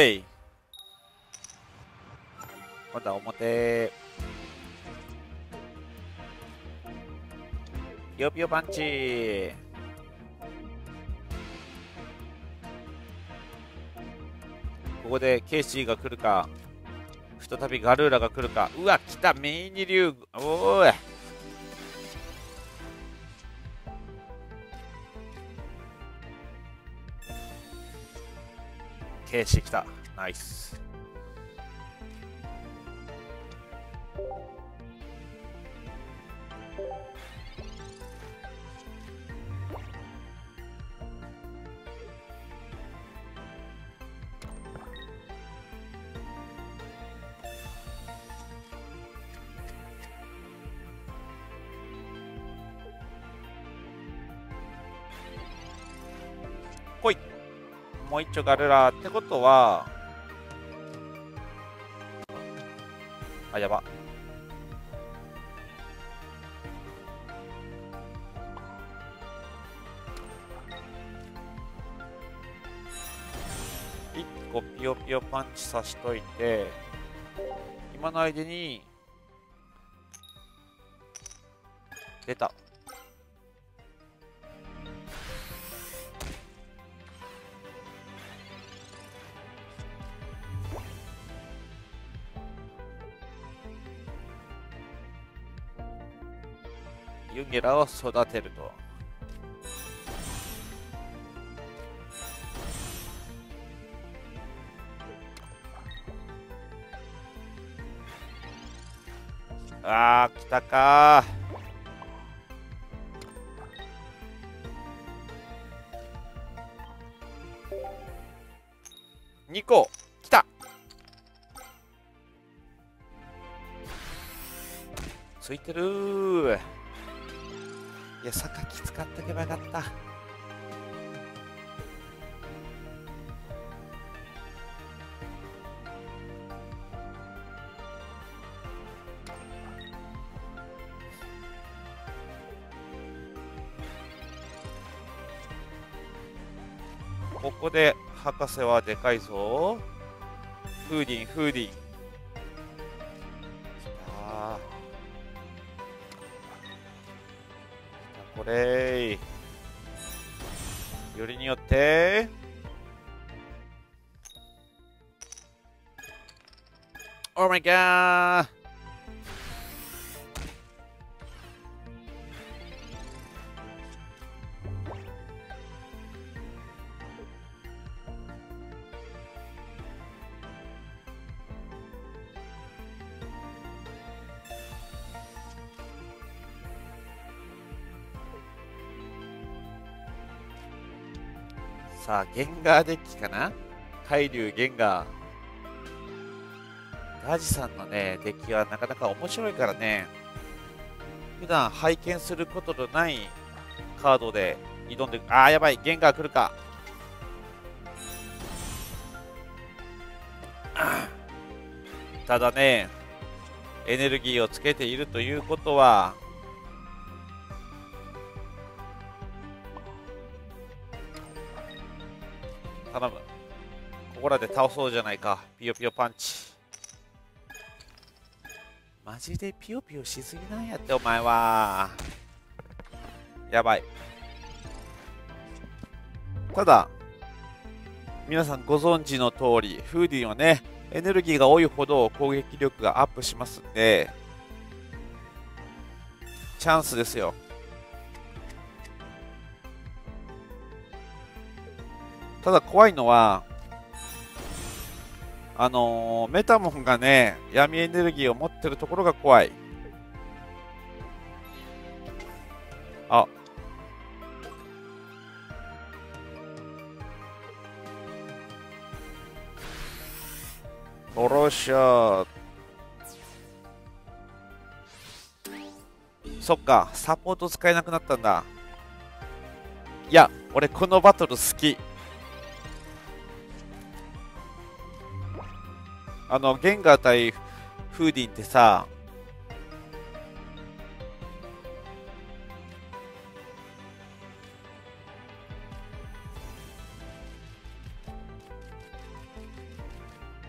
えい今度は表ピヨピヨパンチ。ここでケイシーが来るか。再びガルーラが来るか。うわ来た。メイニ竜。おーい。ケイシー来た。ナイス来い。もう一丁ガルラってことはあやば。一個ピヨピヨパンチさしといて今の間に出た。ユンゲラを育てると。あー、来たか2個来たついてるや、坂きつかってけばよかった。ここで博士はでかいぞ。フーディンフーディンれい。よりによって。オーマイガーさあ、ゲンガーデッキかな？海竜ゲンガー。ガジさんのね、デッキはなかなか面白いからね。普段拝見することのないカードで挑んで、あーやばい、ゲンガー来るか。ただね、エネルギーをつけているということは、ここらで倒そうじゃないか。ピヨピヨパンチ。マジでピヨピヨしすぎなんやって、お前は。やばい。ただ、皆さんご存知の通り、フーディンはね、エネルギーが多いほど攻撃力がアップしますんで、チャンスですよ。ただ怖いのは、あのー、メタモンがね、闇エネルギーを持ってるところが怖い。あ。おろしゃそっか、サポート使えなくなったんだ。いや、俺このバトル好き。あの、ゲンガー対フーディンってさ、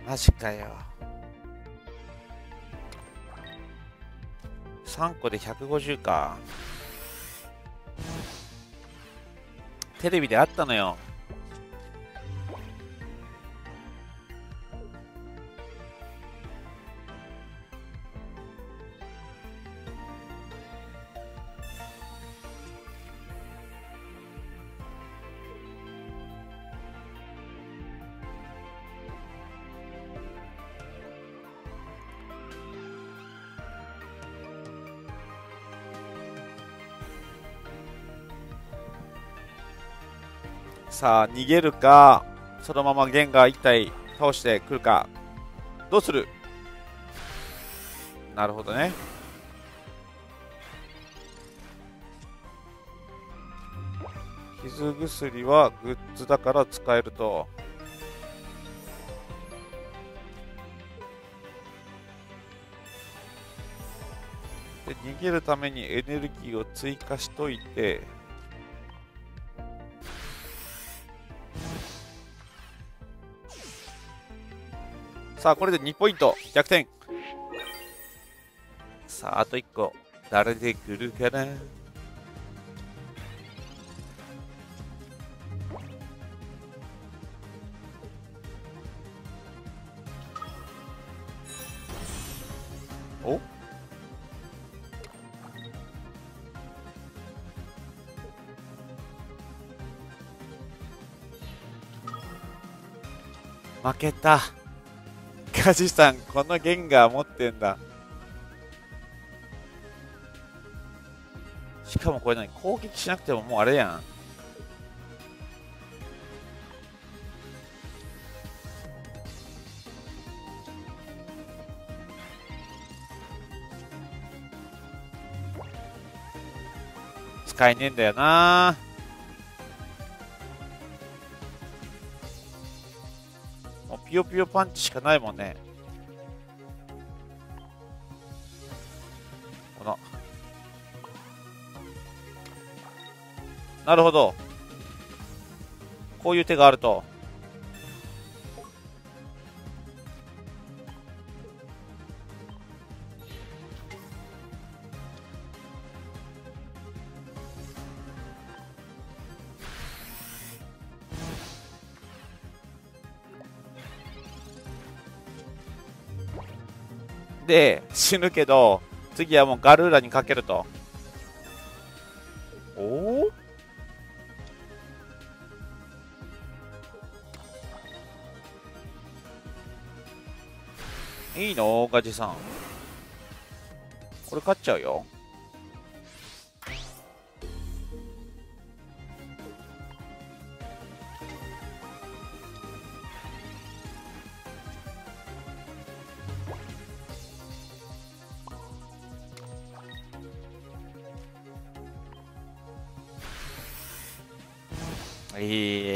マジかよ。3個で150か。テレビであったのよ。さあ逃げるかそのままゲンガー1体倒してくるかどうする？なるほどね。傷薬はグッズだから使えると。で逃げるためにエネルギーを追加しといてさあ、これで2ポイント。逆転。さあ、あと1個。誰で来るかな？お？負けた。カジさん、このゲンガー持ってんだ。しかもこれ何攻撃しなくてももうあれやん。使えねえんだよなピヨピヨパンチしかないもんね。この。なるほど。こういう手があると。で死ぬけど次はもうガルーラにかけると。お？おいいの？ガジさん。これ勝っちゃうよいい